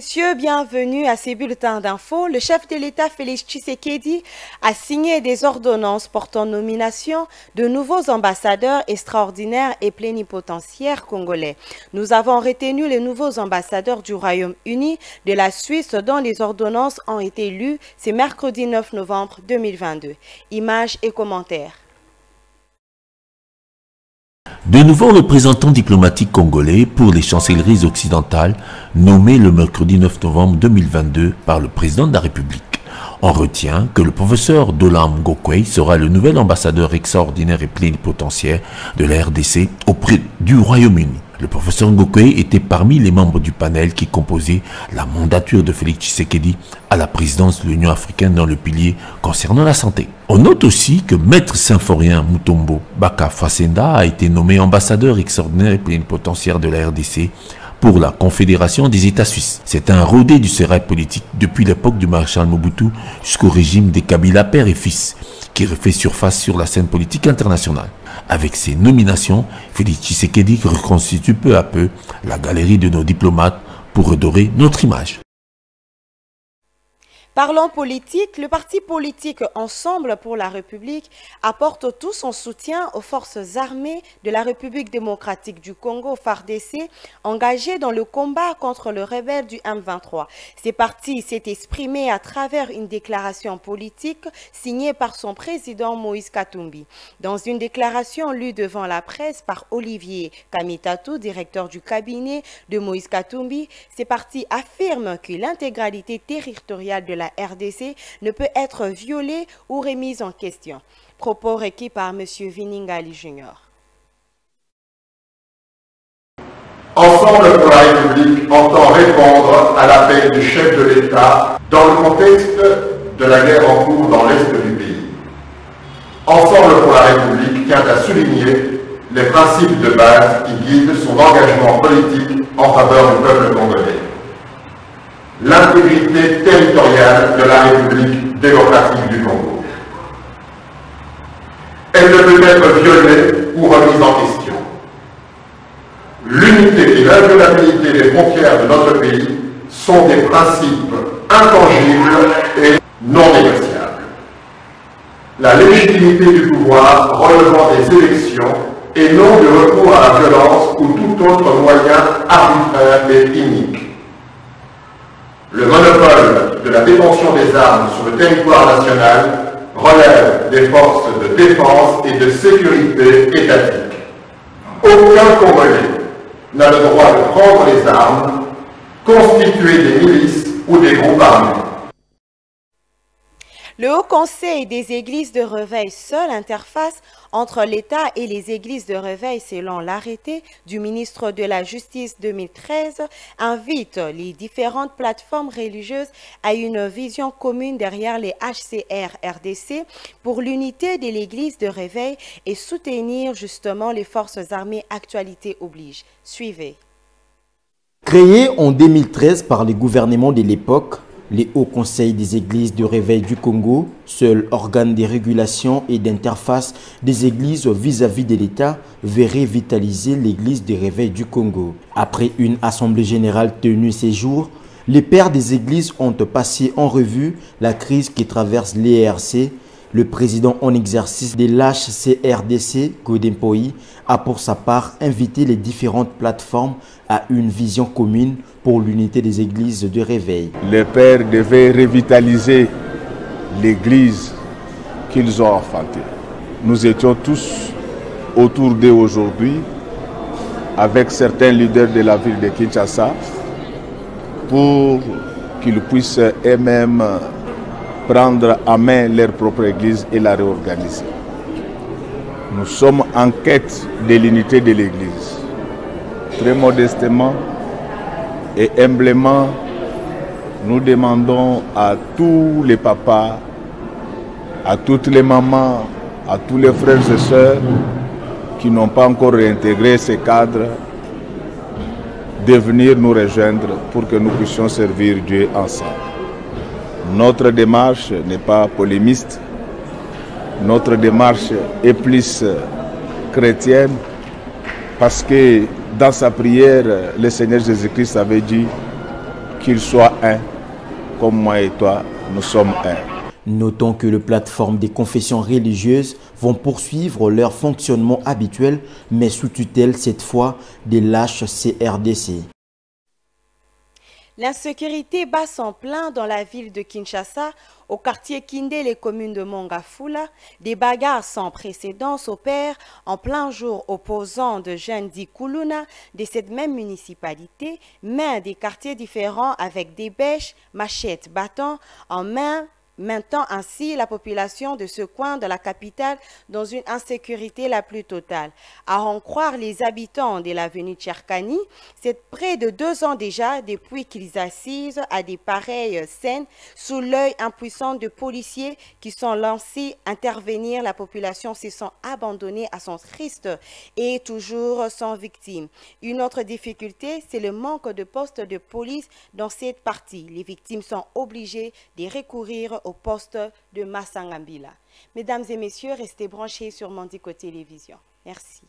messieurs, bienvenue à ces bulletins d'infos. Le chef de l'État Félix Tshisekedi a signé des ordonnances portant nomination de nouveaux ambassadeurs extraordinaires et plénipotentiaires congolais. Nous avons retenu les nouveaux ambassadeurs du Royaume-Uni de la Suisse dont les ordonnances ont été lues ce mercredi 9 novembre 2022. Images et commentaires. De nouveaux représentants diplomatiques congolais pour les chancelleries occidentales nommés le mercredi 9 novembre 2022 par le président de la République. On retient que le professeur Dolam Gokwei sera le nouvel ambassadeur extraordinaire et plénipotentiaire de la RDC auprès du Royaume-Uni. Le professeur Ngokwei était parmi les membres du panel qui composait la mandature de Félix Tshisekedi à la présidence de l'Union africaine dans le pilier concernant la santé. On note aussi que Maître Symphorien Mutombo Baka Fasenda a été nommé ambassadeur extraordinaire et plénipotentiaire de la RDC pour la Confédération des États suisses. C'est un rodé du sérail politique depuis l'époque du maréchal Mobutu jusqu'au régime des Kabila père et fils, qui refait surface sur la scène politique internationale. Avec ces nominations, Félix Tshisekedi reconstitue peu à peu la galerie de nos diplomates pour redorer notre image. Parlons politique, le parti politique Ensemble pour la République apporte tout son soutien aux forces armées de la République démocratique du Congo, FARDC, engagées dans le combat contre le rebelle du M23. Ce parti s'est exprimé à travers une déclaration politique signée par son président Moïse Katumbi. Dans une déclaration lue devant la presse par Olivier Kamitatou, directeur du cabinet de Moïse Katumbi, ce parti affirme que l'intégralité territoriale de la RDC ne peut être violée ou remise en question. Propos requis par M. Viningali Jr. Ensemble pour la République entend répondre à l'appel du chef de l'État dans le contexte de la guerre en cours dans l'Est du pays. Ensemble pour la République tient à souligner les principes de base qui guident son engagement politique en faveur du peuple congolais l'intégrité de la République démocratique du Congo. Elle ne peut être violée ou remise en question. L'unité et l'inviolabilité des frontières de notre pays sont des principes intangibles et non négociables. La légitimité du pouvoir relevant des élections et non du recours à la violence ou tout autre moyen arbitraire et inique. Le monopole de la détention des armes sur le territoire national relève des forces de défense et de sécurité étatiques. Aucun Congolais n'a le droit de prendre les armes, constituer des milices ou des groupes armés. Le Haut Conseil des Églises de Réveil, seule interface entre l'État et les Églises de Réveil selon l'arrêté du ministre de la Justice 2013, invite les différentes plateformes religieuses à une vision commune derrière les HCR RDC pour l'unité de l'Église de Réveil et soutenir justement les forces armées actualité oblige. Suivez. Créé en 2013 par les gouvernements de l'époque, les hauts conseils des églises de réveil du Congo, seul organe de régulation et d'interface des églises vis-à-vis de l'État, verrait vitaliser l'église de réveil du Congo. Après une assemblée générale tenue ces jours, les pères des églises ont passé en revue la crise qui traverse l'ERC. Le président en exercice de l'HCRDC, Godempoi, a pour sa part invité les différentes plateformes à une vision commune pour l'unité des églises de réveil. Les pères devaient revitaliser l'église qu'ils ont enfantée. Nous étions tous autour d'eux aujourd'hui avec certains leaders de la ville de Kinshasa pour qu'ils puissent eux-mêmes prendre en main leur propre église et la réorganiser. Nous sommes en quête de l'unité de l'église. Très modestement, et humblement, nous demandons à tous les papas, à toutes les mamans, à tous les frères et sœurs qui n'ont pas encore réintégré ces cadres, de venir nous rejoindre pour que nous puissions servir Dieu ensemble. Notre démarche n'est pas polémiste, notre démarche est plus chrétienne parce que dans sa prière, le Seigneur Jésus-Christ avait dit qu'il soit un, comme moi et toi, nous sommes un. Notons que les plateformes des confessions religieuses vont poursuivre leur fonctionnement habituel, mais sous tutelle cette fois des lâches CRDC. L'insécurité bat son plein dans la ville de Kinshasa, au quartier Kinde, les communes de Mongafula. Des bagarres sans précédent s'opèrent en plein jour opposant de jeunes d'Ikuluna de cette même municipalité, mais des quartiers différents avec des bêches, machettes, bâtons en main maintenant ainsi la population de ce coin de la capitale dans une insécurité la plus totale. À en croire les habitants de l'avenue Tcherkani, c'est près de deux ans déjà depuis qu'ils assisent à des pareilles scènes sous l'œil impuissant de policiers qui sont lancés intervenir. La population se sent abandonnée à son triste et toujours sans victime. Une autre difficulté, c'est le manque de postes de police dans cette partie. Les victimes sont obligées de recourir au poste de Massangambila. Mesdames et messieurs, restez branchés sur Mandico Télévision. Merci.